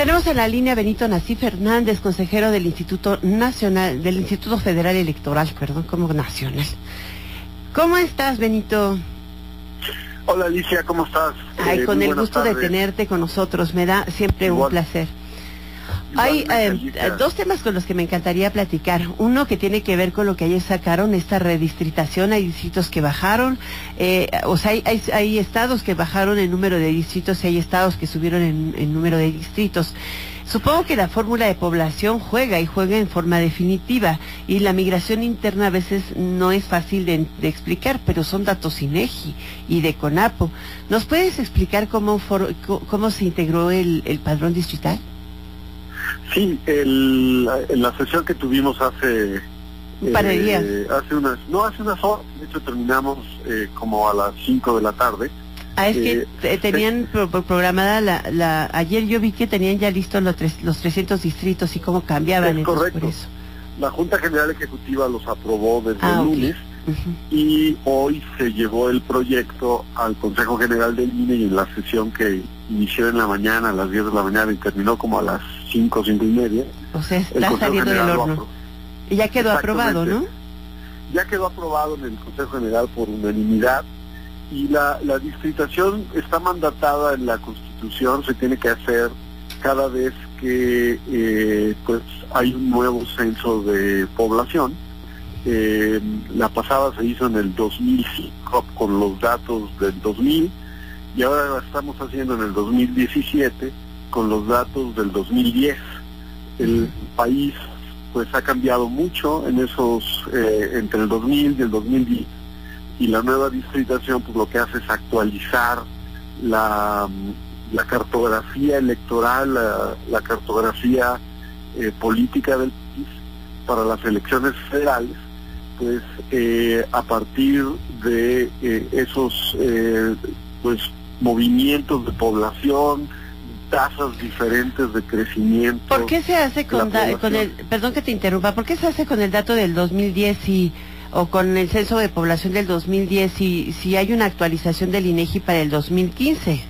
Tenemos en la línea Benito Nací Fernández, consejero del Instituto Nacional, del Instituto Federal Electoral, perdón, como nacional. ¿Cómo estás, Benito? Hola Alicia, ¿cómo estás? Ay, Eh, con el gusto de tenerte con nosotros, me da siempre un placer. Hay eh, Alicia. dos temas con los que me encantaría platicar. Uno que tiene que ver con lo que ayer sacaron, esta redistritación. Hay distritos que bajaron, eh, o sea, hay, hay- hay estados que bajaron el número de distritos y hay estados que subieron en- el número de distritos. Supongo que la fórmula de población juega y juega en forma definitiva y la migración interna a veces no es fácil de, de explicar, pero son datos INEGI y de CONAPO. ¿Nos puedes explicar cómo, for- cómo se integró el, el padrón distrital? Sí, el, la sesión que tuvimos hace... eh. Hace unas, no, hace unas horas, de hecho terminamos eh, como a las 5 de la tarde. Ah, es que Eh, te- tenían pro- pro- programada la, la... Ayer yo vi que tenían ya listos los, tres- los 300 distritos y cómo cambiaban. Es correcto. por eso. La Junta General Ejecutiva los aprobó desde Ah, el lunes y hoy se llevó el proyecto al Consejo General del INE y en la sesión que inició en la mañana a las 10 de la mañana y terminó como a las 5, 5 y media. O sea, está saliendo del horno. aprobó. Y ya quedó aprobado, ¿no? Ya quedó aprobado en el Consejo General por unanimidad y la, la distritación está mandatada en la Constitución, se tiene que hacer cada vez que eh, pues hay un nuevo censo de población. Eh, la pasada se hizo en el 2005 con los datos del 2000 y ahora la estamos haciendo en el 2017 con los datos del 2010. El país pues ha cambiado mucho en esos eh, entre el 2000 y el 2010 y la nueva distritación pues lo que hace es actualizar la, la cartografía electoral, la, cartografía eh, política del país para las elecciones federales, pues eh, a partir de eh, esos eh, pues movimientos de población, tasas diferentes de crecimiento. ¿Por qué se hace con, la da- con el, perdón que te interrumpa, ¿por qué se hace con el dato del 2010 y, o con el censo de población del 2010 si, si hay una actualización del INEGI para el 2015?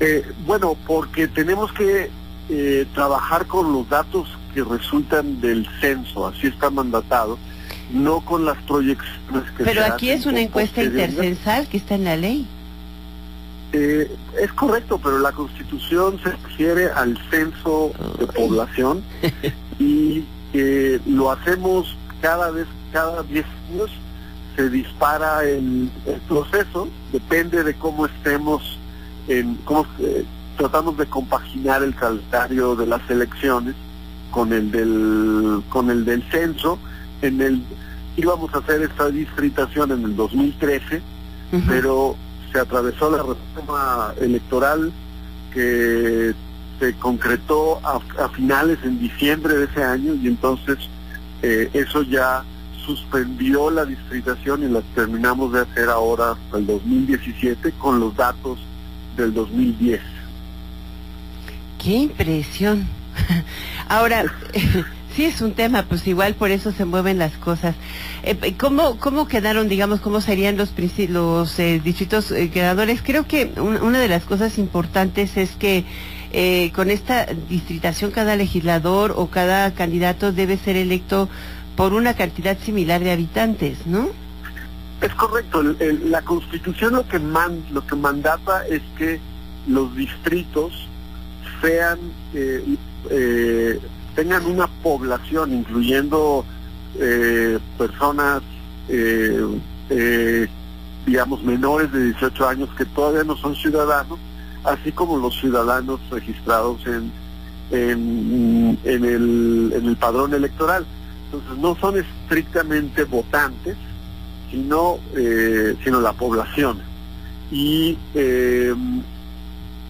Eh, bueno, porque tenemos que eh, trabajar con los datos que resultan del censo, así está mandatado, no con las proyecciones que Pero se aquí hacen es una encuesta intercensal que está en la ley. Eh, es correcto, pero la Constitución se refiere al censo de población y eh, lo hacemos cada vez, cada 10 años se dispara el, el proceso, depende de cómo estemos, en cómo eh, tratamos de compaginar el calendario de las elecciones con el del con el del censo. En el íbamos a hacer esta distritación en el 2013 Ujú. pero se atravesó la reforma electoral que se concretó a, a finales en diciembre de ese año y entonces eh, eso ya suspendió la distritación y la terminamos de hacer ahora hasta el 2017 con los datos del 2010. ¡Qué impresión! Ahora, sí es un tema, pues igual por eso se mueven las cosas. Eh, ¿cómo, ¿Cómo quedaron, digamos, cómo serían los, los eh, distritos eh, creadores? Creo que un- una de las cosas importantes es que eh, con esta distritación cada legislador o cada candidato debe ser electo por una cantidad similar de habitantes, ¿no? Es correcto, el- la constitución lo que, man- lo que mandata es que los distritos sean, eh, eh, tengan una población, incluyendo eh, personas, eh, eh, digamos, menores de 18 años que todavía no son ciudadanos, así como los ciudadanos registrados en, en, en el, en el padrón electoral. Entonces no son estrictamente votantes, sino, eh, sino la población. Y eh,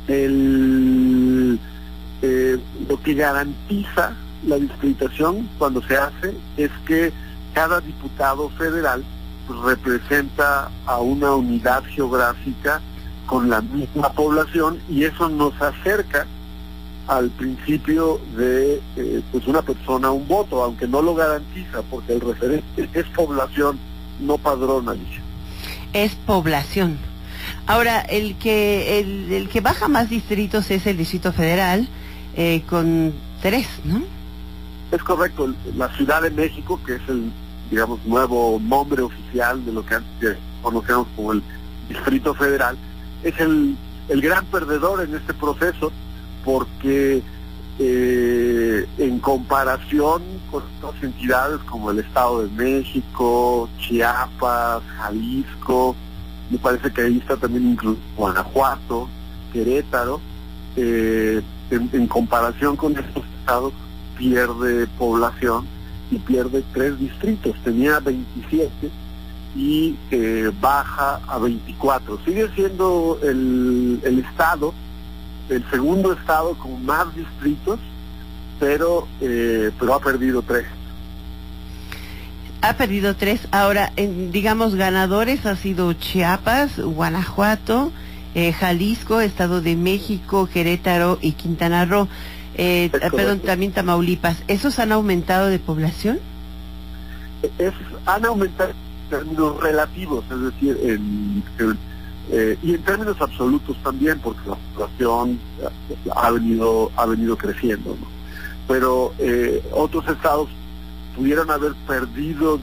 el, lo que garantiza la distritación cuando se hace es que cada diputado federal representa a una unidad geográfica con la misma población y eso nos acerca al principio de eh, pues una persona un voto, aunque no lo garantiza, porque el referente es población, no padrón, Alicia. es población. Ahora, el que, el, que baja más distritos es el Distrito Federal, eh, con tres, ¿no? Es correcto. La Ciudad de México, que es el, digamos, nuevo nombre oficial de lo que antes conocíamos como el Distrito Federal, es el, el gran perdedor en este proceso porque eh, en comparación con otras entidades como el Estado de México, Chiapas, Jalisco, me parece que ahí está también incluso Guanajuato, Querétaro, eh, en, comparación con estos estados pierde población y pierde tres distritos, tenía 27 y eh, baja a 24. Sigue siendo el, el estado, el segundo estado con más distritos, pero, eh, pero ha perdido tres ha perdido tres. Ahora, en, digamos, ganadores ha sido Chiapas, Guanajuato, eh, Jalisco, Estado de México, Querétaro y Quintana Roo. Eh, perdón, también Tamaulipas. ¿Esos han aumentado de población? Es, han aumentado en términos relativos, es decir, en, eh, y en términos absolutos también, porque la población ha venido ha venido creciendo. Pero otros estados pudieran haber perdido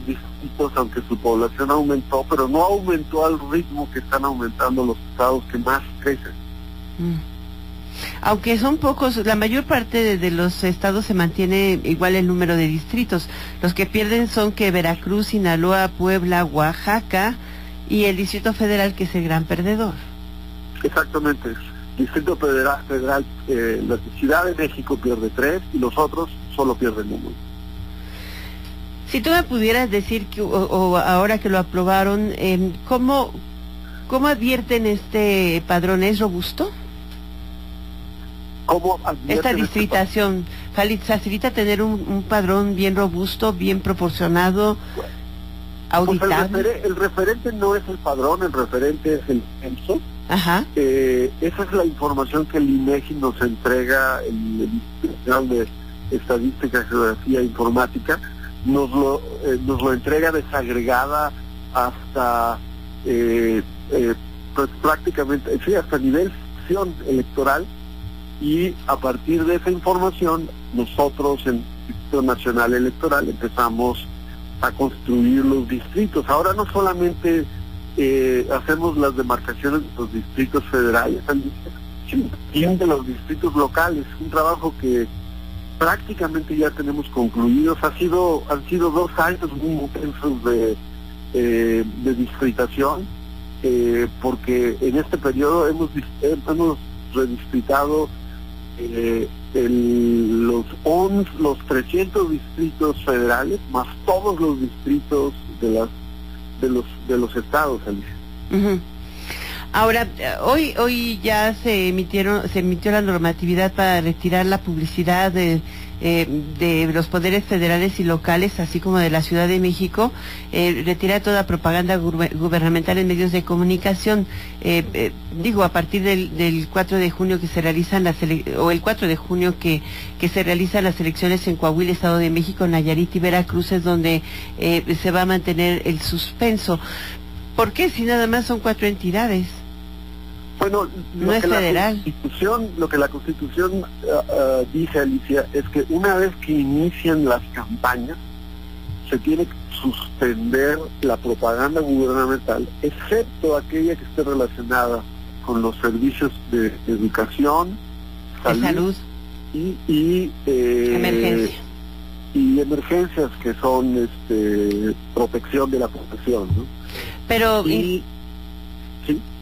aunque su población aumentó, pero no aumentó al ritmo que están aumentando los estados que más crecen. Mm. Aunque son pocos, la mayor parte de, los estados se mantiene igual el número de distritos. Los que pierden son que Veracruz, Sinaloa, Puebla, Oaxaca y el Distrito Federal, que es el gran perdedor. Exactamente. Distrito Federal, federal eh, la Ciudad de México pierde tres y los otros solo pierden uno. Si tú me pudieras decir, que, o, ahora que lo aprobaron, eh, ¿cómo, ¿cómo advierten este padrón? ¿Es robusto? ¿Cómo Esta este distritación facilita tener un, padrón bien robusto, bien proporcionado, pues auditable. el, referente no es el padrón, el referente es el censo. Ajá. Eh, esa es la información que el INEGI nos entrega, el, el Instituto de Estadística, Geografía e Informática nos lo, eh, nos lo entrega desagregada hasta eh, eh, pues prácticamente, sí, hasta nivel electoral y a partir de esa información nosotros en el Instituto Nacional Electoral empezamos a construir los distritos. Ahora no solamente hacemos las demarcaciones de los distritos federales, sino también de los distritos locales, un trabajo que prácticamente ya tenemos concluidos. Ha sido, han sido dos años muy intensos de, eh, de distritación, eh, porque en este periodo hemos, hemos redistritado eh, los 11, los 300 distritos federales, más todos los distritos de las de los de los estados, Alicia. Ahora, hoy hoy ya se emitieron se emitió la normatividad para retirar la publicidad de, eh, de los poderes federales y locales, así como de la Ciudad de México, eh, retirar toda propaganda gubernamental en medios de comunicación. Eh, eh, digo, a partir del, del 4 de junio que se realizan las o el 4 de junio que, que se realizan las elecciones en Coahuila, Estado de México, Nayarit y Veracruz, es donde se va a mantener el suspenso. ¿Por qué si nada más son cuatro entidades? Bueno, lo que La constitución, lo que la Constitución eh, dice, Alicia, es que una vez que inician las campañas, se tiene que suspender la propaganda gubernamental, excepto aquella que esté relacionada con los servicios de educación, salud, y, y eh, y emergencias que son este, protección de la población. ¿no? Pero y,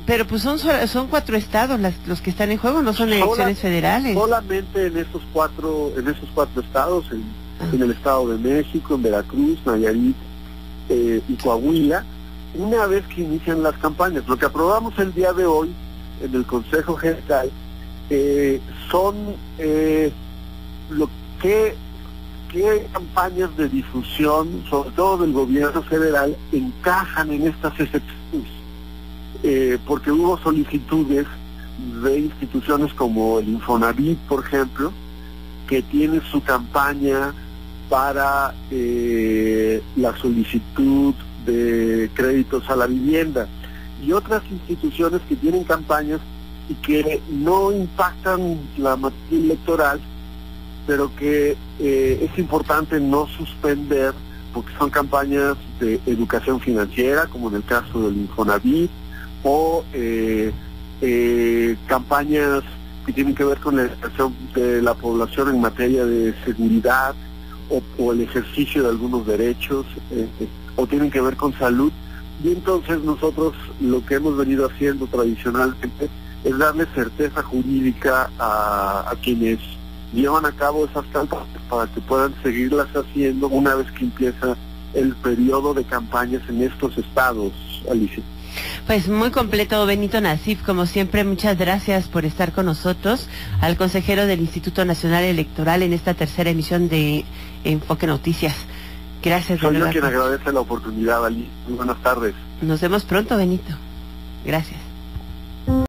pero pues son son cuatro estados los que están en juego, no son elecciones federales. Solamente en esos cuatro en esos cuatro estados, en, ah. el Estado de México, en Veracruz, Nayarit eh, y Coahuila, una vez que inician las campañas. Lo que aprobamos el día de hoy en el Consejo General eh, son eh, lo que qué campañas de difusión, sobre todo del gobierno federal, encajan en estas excepciones eh, porque hubo solicitudes de instituciones como el Infonavit, por ejemplo, que tiene su campaña para eh, la solicitud de créditos a la vivienda. y otras instituciones que tienen campañas y que no impactan la materia electoral, pero que eh, es importante no suspender porque son campañas de educación financiera, como en el caso del Infonavit, o eh, eh, campañas que tienen que ver con la educación de la población en materia de seguridad o, el ejercicio de algunos derechos, o tienen que ver con salud. Y entonces nosotros lo que hemos venido haciendo tradicionalmente es darle certeza jurídica a, a quienes llevan a cabo esas campañas para que puedan seguirlas haciendo una vez que empieza el periodo de campañas en estos estados, Alicia. Pues muy completo, Benito Nasif, como siempre, muchas gracias por estar con nosotros, al consejero del Instituto Nacional Electoral en esta tercera emisión de Enfoque Noticias. Gracias. Soy yo quien agradece la oportunidad, Ali. Muy buenas tardes. Nos vemos pronto, Benito. Gracias.